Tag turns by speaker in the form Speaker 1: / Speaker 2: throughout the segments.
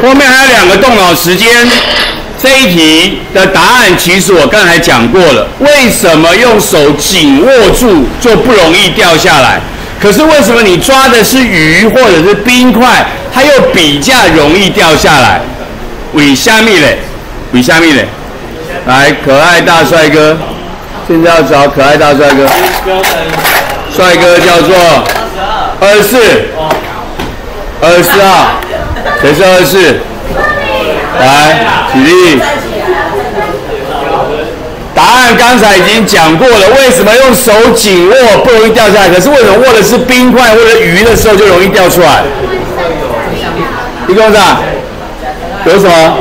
Speaker 1: 后面还有两个动脑时间。这一题的答案其实我刚才讲过了，为什么用手紧握住就不容易掉下来？可是为什么你抓的是鱼或者是冰块，它又比较容易掉下来？为虾米嘞？为虾米嘞？来，可爱大帅哥，现在要找可爱大帅哥。帅哥叫做二十四，二十四号，谁是二四？来，起立。答案刚才已经讲过了，为什么用手紧握不容易掉下来？可是为什么握的是冰块或者鱼的时候就容易掉出来？一共啥？有什么？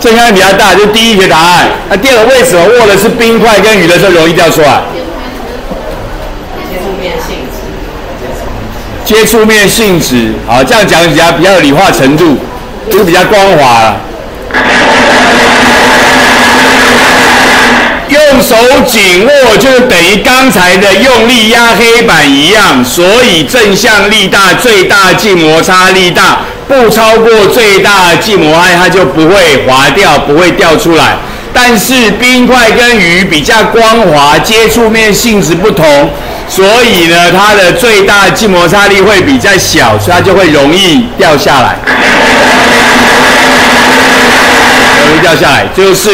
Speaker 1: 正向力比较大，就第一个答案。那第二个，为什么握的是冰块跟鱼的时候容易掉出来？
Speaker 2: 接触面性。
Speaker 1: 接触面性质，好，这样讲起来比较有理化程度，就是比较光滑了。用手紧握就等于刚才的用力压黑板一样，所以正向力大，最大静摩擦力大，不超过最大静摩擦，它就不会滑掉，不会掉出来。但是冰块跟鱼比较光滑，接触面性质不同，所以呢，它的最大静摩擦力会比较小，所以它就会容易掉下来，容易掉下来，就是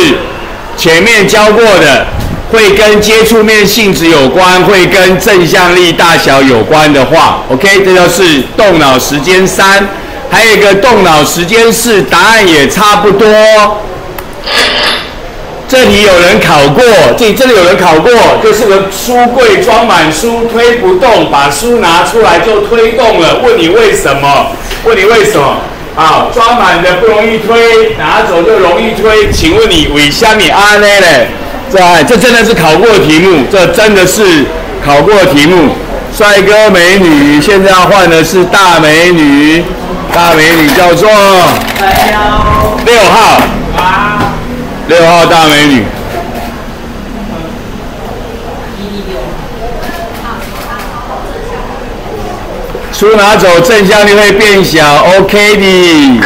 Speaker 1: 前面教过的，会跟接触面性质有关，会跟正向力大小有关的话，OK，这就是动脑时间三，还有一个动脑时间四，答案也差不多。这里有人考过，这里真的有人考过，就是个书柜装满书，推不动，把书拿出来就推动了。问你为什么？问你为什么？啊，装满的不容易推，拿走就容易推。请问你为虾米阿呢嘞？这这真的是考过的题目，这真的是考过的题目。帅哥美女，现在要换的是大美女，大美女叫做六号。六号大美女，出拿走，正向力会变小，OK 的。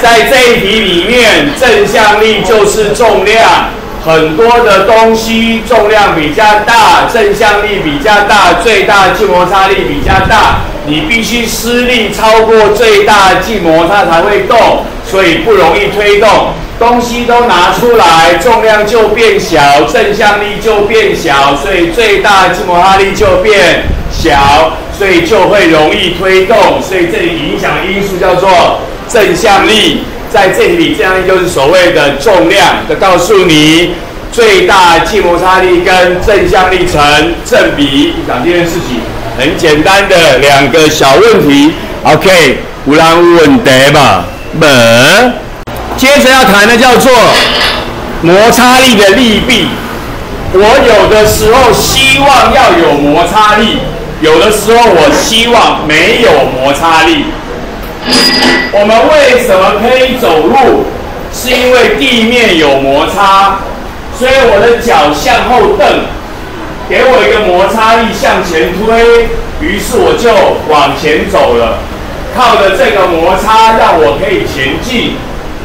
Speaker 1: 在这一题里面，正向力就是重量，很多的东西重量比较大，正向力比较大，最大静摩擦力比较大，你必须施力超过最大静摩擦才会动。所以不容易推动，东西都拿出来，重量就变小，正向力就变小，所以最大静摩擦力就变小，所以就会容易推动。所以这里影响因素叫做正向力，在这里这样就是所谓的重量的告诉你，最大静摩擦力跟正向力成正比。讲这件事情很简单的两个小问题，OK，无人问题吧。门，接着要谈的叫做摩擦力的利弊。我有的时候希望要有摩擦力，有的时候我希望没有摩擦力。我们为什么可以走路？是因为地面有摩擦，所以我的脚向后蹬，给我一个摩擦力向前推，于是我就往前走了。靠着这个摩擦让我可以前进。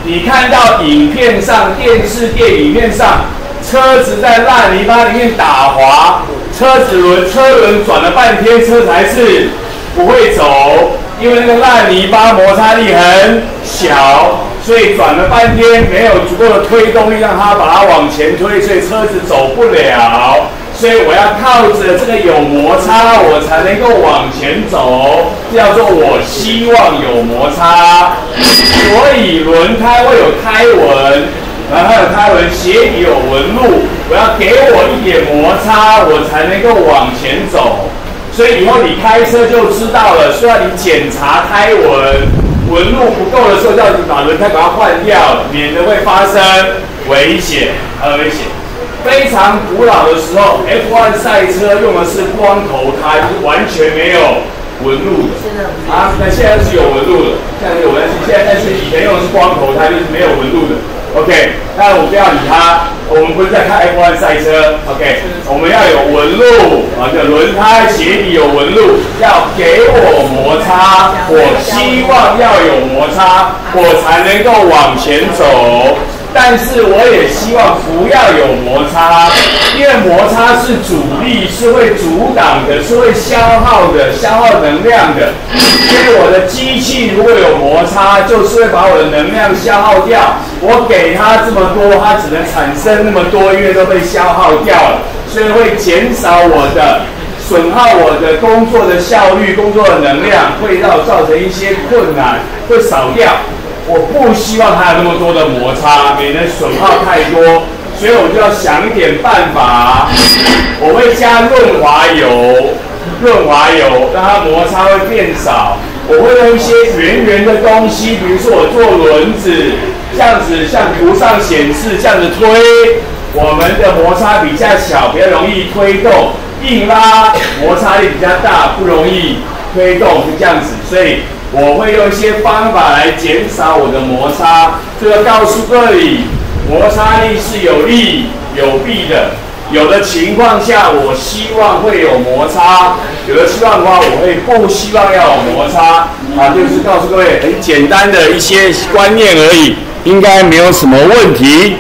Speaker 1: 你看到影片上、电视电影片上，车子在烂泥巴里面打滑，车子轮车轮转了半天，车子还是不会走，因为那个烂泥巴摩擦力很小，所以转了半天没有足够的推动力让它把它往前推，所以车子走不了。所以我要靠着这个有摩擦，我才能够往前走，叫做我希望有摩擦。所以轮胎会有胎纹，然后有胎纹，鞋底有纹路。我要给我一点摩擦，我才能够往前走。所以以后你开车就知道了，需要你检查胎纹，纹路不够的时候，叫你把轮胎把它换掉，免得会发生危险，很危险。非常古老的时候，F1 赛车用的是光头胎，是完全没有纹路的。啊，那现在是有纹路的，现在有纹路。现在但是以前用的是光头胎，就是没有纹路的。OK，那我不要理他。我们不是在看 F1 赛车，OK，我们要有纹路啊，这轮胎鞋底有纹路，要给我摩擦，我希望要有摩擦，我才能够往前走。但是我也希望不要有摩擦，因为摩擦是阻力，是会阻挡的，是会消耗的，消耗能量的。所以我的机器如果有摩擦，就是会把我的能量消耗掉。我给它这么多，它只能产生那么多，因为都被消耗掉了，所以会减少我的，损耗我的工作的效率，工作的能量，会让造成一些困难，会少掉。我不希望它有那么多的摩擦，免得损耗太多，所以我就要想一点办法。我会加润滑油，润滑油让它摩擦会变少。我会用一些圆圆的东西，比如说我做轮子，这样子像图上显示这样子推，我们的摩擦比较小，比较容易推动；硬拉摩擦力比较大，不容易推动，就这样子。所以。我会用一些方法来减少我的摩擦，这个告诉各位，摩擦力是有利有弊的。有的情况下，我希望会有摩擦；有的希望的话，我会不希望要有摩擦。啊，就是告诉各位很简单的一些观念而已，应该没有什么问题。